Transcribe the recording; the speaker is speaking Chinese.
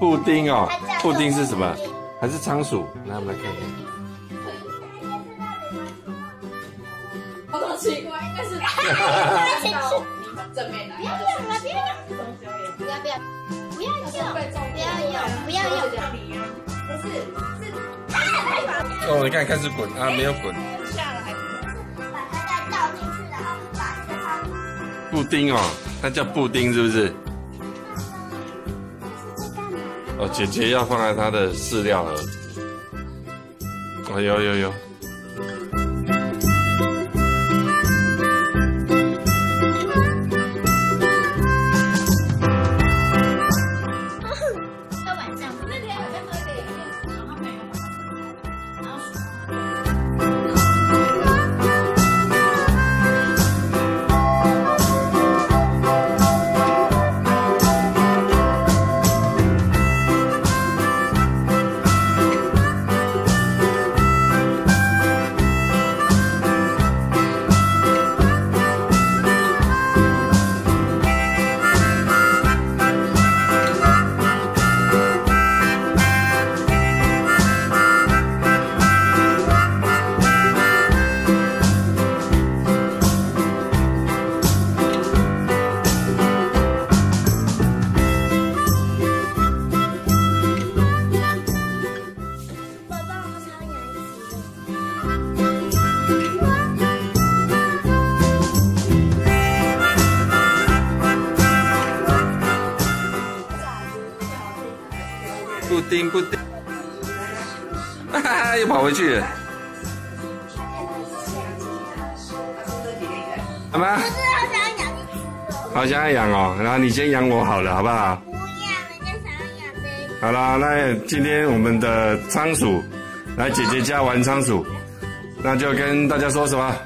布丁哦，布丁是什么？还是仓鼠？来，我们来看看。好多奇怪，应该是。正面来。不要用了，不要用。不要不要，不要用，不要用，不要用。不是，是。哦，你看，开始滚啊，没有滚。下了还把它再倒进去，然后把这个布丁哦，它叫布丁是不是？哦，姐姐要放在她的饲料盒。哦，有有有。布丁布丁，哈哈，又跑回去了。好吗？可是好想要养哦。好想要养哦，然后你先养我好了，好不好？不要，人家想要养这个。好啦，那今天我们的仓鼠来姐姐家玩仓鼠，那就跟大家说什么？